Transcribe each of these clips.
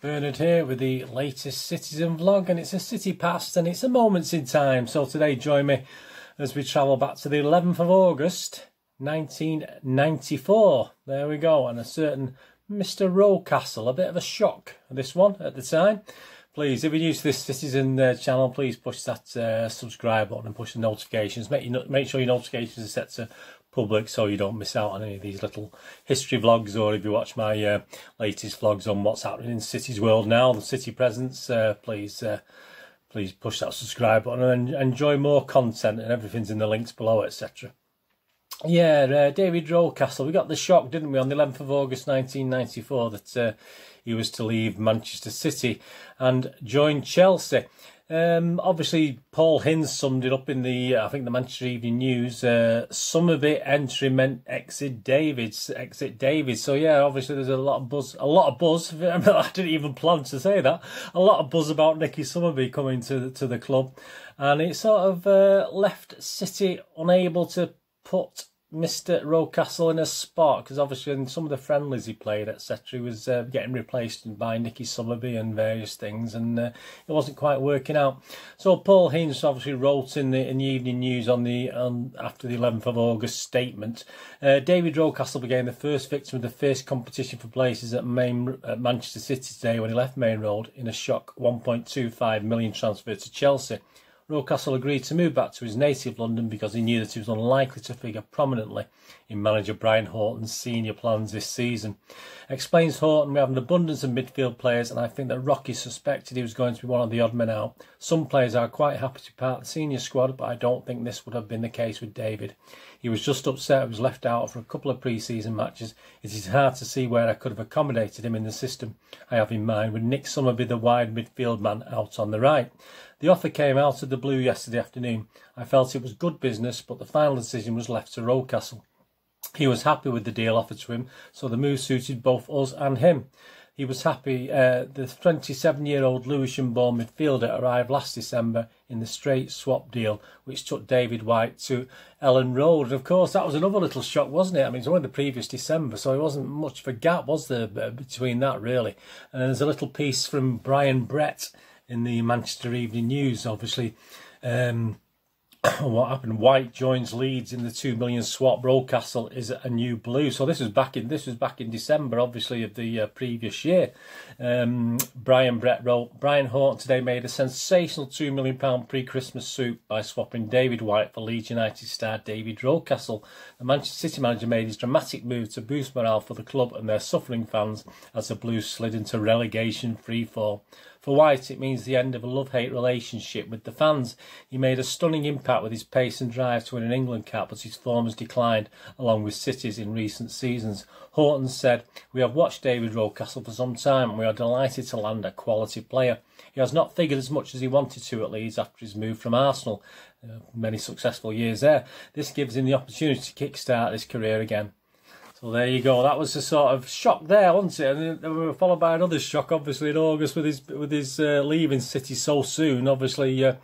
Bernard here with the latest Citizen vlog and it's a city past and it's a moments in time. So today join me as we travel back to the 11th of August 1994. There we go and a certain Mr Rocastle, a bit of a shock this one at the time. Please, if you're new to this Citizen uh, channel, please push that uh, subscribe button and push the notifications. Make, you, make sure your notifications are set to public so you don't miss out on any of these little history vlogs or if you watch my uh, latest vlogs on what's happening in City's world now, the city presence, uh, please uh, please push that subscribe button and enjoy more content and everything's in the links below, etc. Yeah, uh, David Rocastle, we got the shock, didn't we, on the 11th of August 1994 that uh, he was to leave Manchester City and join Chelsea. Um, obviously, Paul Hince summed it up in the, I think, the Manchester Evening News. Uh, some of it entry meant exit Davids, exit Davids. So yeah, obviously there's a lot of buzz, a lot of buzz. I didn't even plan to say that. A lot of buzz about Nicky Summerbee coming to to the club, and it sort of uh, left City unable to put Mr. Rocastle in a spot because obviously in some of the friendlies he played, etc., he was uh, getting replaced by Nicky Summerbee and various things, and uh, it wasn't quite working out. So Paul Hince obviously wrote in the in the evening news on the on after the 11th of August statement. Uh, David Rocastle became the first victim of the first competition for places at, Main, at Manchester City today when he left Maine Road in a shock 1.25 million transfer to Chelsea. Rocastle agreed to move back to his native London because he knew that he was unlikely to figure prominently in manager Brian Horton's senior plans this season. Explains Horton, we have an abundance of midfield players and I think that Rocky suspected he was going to be one of the odd men out. Some players are quite happy to part the senior squad, but I don't think this would have been the case with David. He was just upset he was left out for a couple of pre-season matches. It is hard to see where I could have accommodated him in the system I have in mind, with Nick Summerbee, the wide midfield man, out on the right. The offer came out of the blue yesterday afternoon. I felt it was good business, but the final decision was left to Rocastle. He was happy with the deal offered to him, so the move suited both us and him. He was happy. Uh, the 27-year-old Lewisham-born midfielder arrived last December in the straight swap deal, which took David White to Elland Road. And of course, that was another little shock, wasn't it? I mean, it was only the previous December, so it wasn't much of a gap, was there, between that, really? And there's a little piece from Brian Brett in the Manchester Evening News, obviously. Um, what happened? White joins Leeds in the two million swap. Rocastle is a new blue. So this was back in this was back in December, obviously of the uh, previous year. Um, Brian Brett wrote, Brian Horton today made a sensational two million pound pre-Christmas suit by swapping David White for Leeds United star David Rocastle. The Manchester City manager made his dramatic move to boost morale for the club and their suffering fans as the Blues slid into relegation free fall. For White, it means the end of a love-hate relationship with the fans. He made a stunning impact with his pace and drive to win an England cap, but his form has declined along with City's in recent seasons. Horton said, We have watched David Rocastle for some time and we are delighted to land a quality player. He has not figured as much as he wanted to at Leeds after his move from Arsenal. Uh, many successful years there. This gives him the opportunity to kick-start his career again. So there you go. That was a sort of shock there, wasn't it? And then we were followed by another shock, obviously in August with his with his uh, leaving City so soon. Obviously. Uh,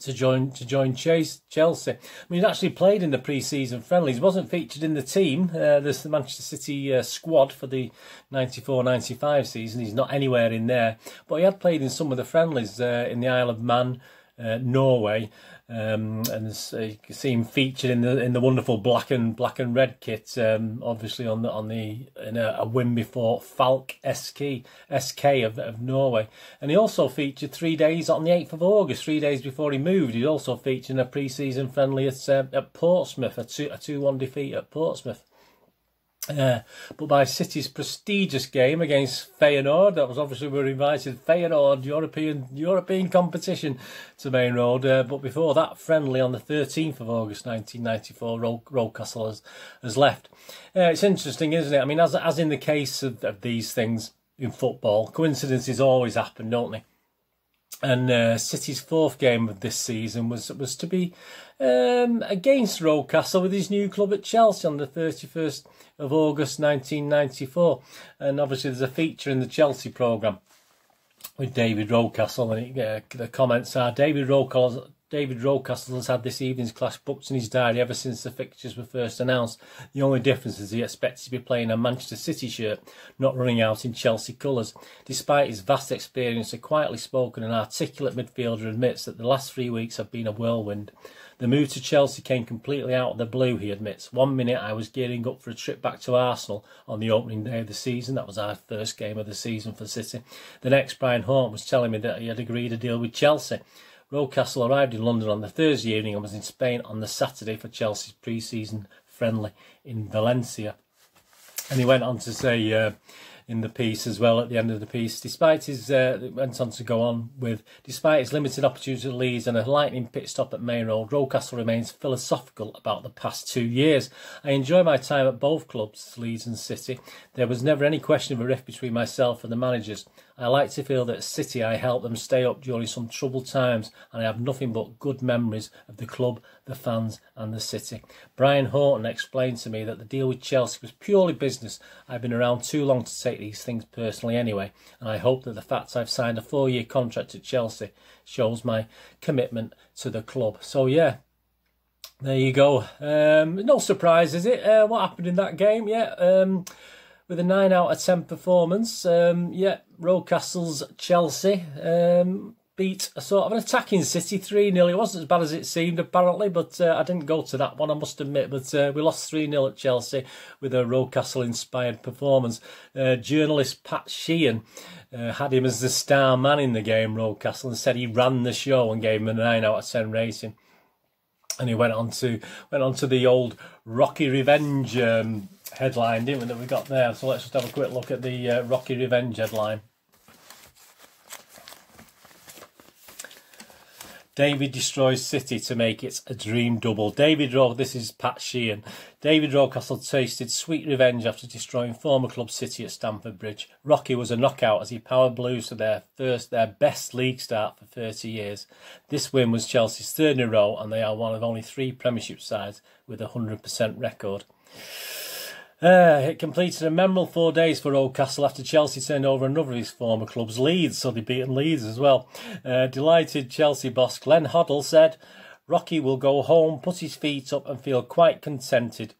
to join to join Chase, Chelsea. I mean, he actually played in the pre-season friendlies. Wasn't featured in the team, uh, the Manchester City uh, squad for the 94-95 season. He's not anywhere in there, but he had played in some of the friendlies uh, in the Isle of Man, uh, Norway, um, and uh, you can see him featured in the in the wonderful black and black and red kit. Um, obviously on the on the in a, a win before Falk SK SK of, of Norway, and he also featured three days on the eighth of August, three days before he moved. He also featured in a pre-season friendly at uh, at Portsmouth, a two a two one defeat at Portsmouth. Uh, but by City's prestigious game against Feyenoord, that was obviously we were invited Feyenoord European European competition to Maine Road. Uh, but before that, friendly on the 13th of August 1994, Ro- Rocastle has, has left. Uh, it's interesting, isn't it? I mean, as as in the case of, of these things in football, coincidences always happen, don't they? And uh, City's fourth game of this season was was to be um, against Rocastle with his new club at Chelsea on the 31st of August 1994. And obviously, there's a feature in the Chelsea programme with David Rocastle, and uh, the comments are David Rocastle David Rocastle has had this evening's clash booked in his diary ever since the fixtures were first announced. The only difference is he expects to be playing a Manchester City shirt, not running out in Chelsea colours. Despite his vast experience, a quietly spoken and articulate midfielder admits that the last three weeks have been a whirlwind. The move to Chelsea came completely out of the blue, he admits. One minute I was gearing up for a trip back to Arsenal on the opening day of the season. That was our first game of the season for City. The next, Brian Horton was telling me that he had agreed a deal with Chelsea. Rocastle arrived in London on the Thursday evening and was in Spain on the Saturday for Chelsea's pre-season friendly in Valencia. And he went on to say, uh, in the piece as well at the end of the piece. Despite his, uh, went on to go on with, despite his limited opportunity at Leeds and a lightning pit stop at Maine Road, Rocastle remains philosophical about the past two years. I enjoy my time at both clubs, Leeds and City. There was never any question of a rift between myself and the managers. I like to feel that at City I helped them stay up during some troubled times and I have nothing but good memories of the club, the fans and the City. Brian Horton explained to me that the deal with Chelsea was purely business. I've been around too long to take these things personally anyway and I hope that the fact I've signed a four year contract at Chelsea shows my commitment to the club. So yeah, there you go. Um, no surprise, is it? Uh, what happened in that game? Yeah. Um, with a 9 out of 10 performance. Um, yeah, Rocastle's Chelsea um, beat a sort of an attacking City 3 0. It wasn't as bad as it seemed, apparently, but uh, I didn't go to that one, I must admit. But uh, we lost 3 0 at Chelsea with a Rocastle inspired performance. Uh, journalist Pat Sheehan uh, had him as the star man in the game, Rocastle, and said he ran the show and gave him a 9 out of 10 rating. And he went on to went on to the old Rocky Revenge um, headline, didn't we, that we got there? So let's just have a quick look at the uh, Rocky Revenge headline. David destroys City to make it a dream double. David Rowe, this is Pat Sheehan. David Rocastle tasted sweet revenge after destroying former club City at Stamford Bridge. Rocky was a knockout as he powered Blues to their first, their best league start for 30 years. This win was Chelsea's third in a row, and they are one of only three Premiership sides with a 100% record. Uh, it completed a memorable four days for Oldcastle after Chelsea turned over another of his former clubs, Leeds, so they Leeds as well. Uh, delighted Chelsea boss Glenn Hoddle said, Rocky will go home, put his feet up and feel quite contented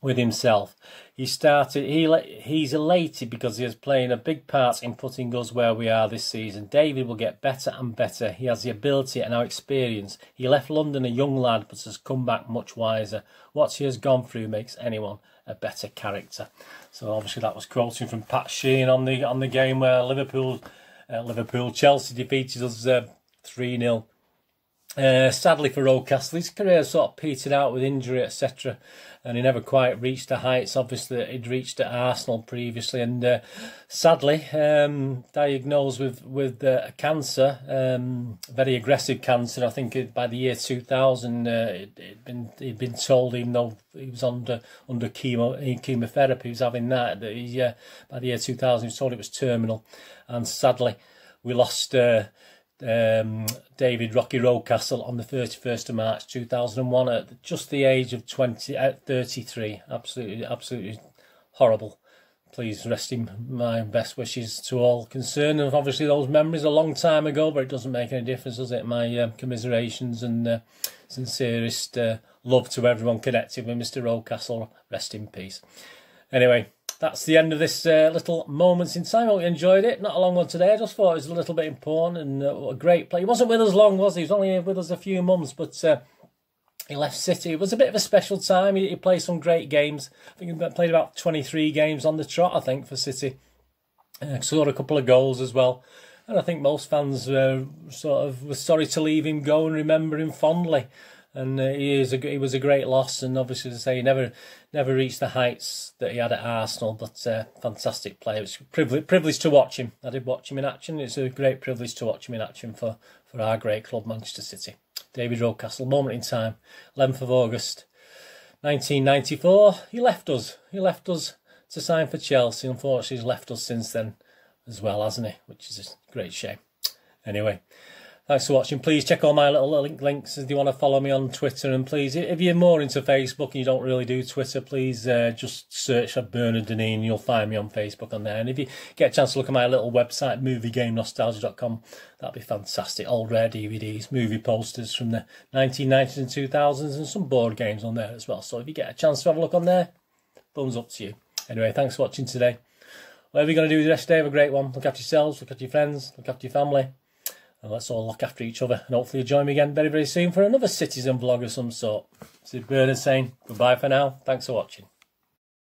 with himself. He started. He he's elated because he is playing a big part in putting us where we are this season. David will get better and better. He has the ability and our experience. He left London a young lad, but has come back much wiser. What he has gone through makes anyone a better character. So obviously that was quoting from Pat Sheehan on the on the game where Liverpool uh, Liverpool Chelsea defeated us uh, three uh, 0 uh, sadly for Rocastle, his career sort of petered out with injury, etc and he never quite reached the heights. Obviously that he'd reached at Arsenal previously and uh, sadly um, diagnosed with with uh, cancer um, very aggressive cancer. I think by the year 2000 uh, it, had been he'd been told even though he was under under chemo chemotherapy he was having that that he, uh, by the year 2000 he was told it was terminal. And sadly we lost um, David Rocky Rocastle on the 31st of March 2001 at just the age of 20 at 33 absolutely absolutely horrible. Please rest in my best wishes to all concerned. And obviously those memories a long time ago but it doesn't make any difference does it? My uh, commiserations and uh, sincerest uh, love to everyone connected with Mr Rocastle rest in peace. Anyway that's the end of this uh, little moments in time. I hope you enjoyed it. Not a long one today. I just thought it was a little bit important and uh, a great play. He wasn't with us long, was he? He was only with us a few months, but uh, he left City. It was a bit of a special time. He, he, played some great games. I think he played about 23 games on the trot, I think, for City. Uh, scored a couple of goals as well. And I think most fans uh, sort of were sorry to leave him go and remember him fondly and uh, he is a, he was a great loss, and obviously to say he never never reached the heights that he had at Arsenal, but uh, fantastic player. It's privilege, privilege to watch him. I did watch him in action. It's a great privilege to watch him in action for, for our great club, Manchester City. David Rocastle, moment in time, 11th of August, 1994. He left us. He left us to sign for Chelsea. Unfortunately, he's left us since then as well, hasn't he? Which is a great shame. Anyway, Thanks for watching. Please check all my little link links if you want to follow me on Twitter. And please, if you're more into Facebook and you don't really do Twitter, please uh, just search for Bernard Deneen you'll find me on Facebook on there. And if you get a chance to look at my little website, moviegamenostalgia.com, that'd be fantastic. Old rare DVDs, movie posters from the 1990s and 2000s, and some board games on there as well. So if you get a chance to have a look on there, thumbs up to you. Anyway, thanks for watching today. Whatever you're going to do the rest of the day, have a great one. Look after yourselves, look after your friends, look after your family. And let's all look after each other. And hopefully you'll join me again very, very soon for another citizen vlog of some sort. This is Bernard saying goodbye for now. Thanks for watching.